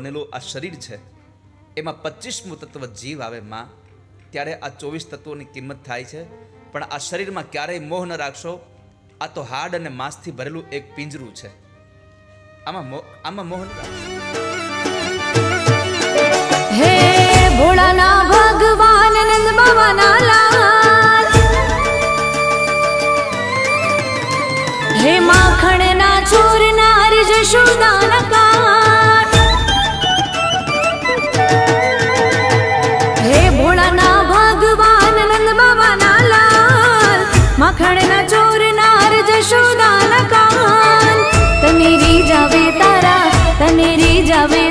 બનેલું આ શરીર છે, એમાં પચીસમું તત્વ જીવ આવે માં, ત્યારે આ ચોવીસ તત્વોની કિંમત થાય છે. પણ આ શરીરમાં ક્યારેય મોહ ન રાખશો, આ તો હાડ અને માંસથી ભરેલું એક પિંજરું છે. આમાં આમાં મોહ ન રાખશો. માખણના ચોર નાર જશોદાના કાન. તને રીજાવે તારા તને રીજાવે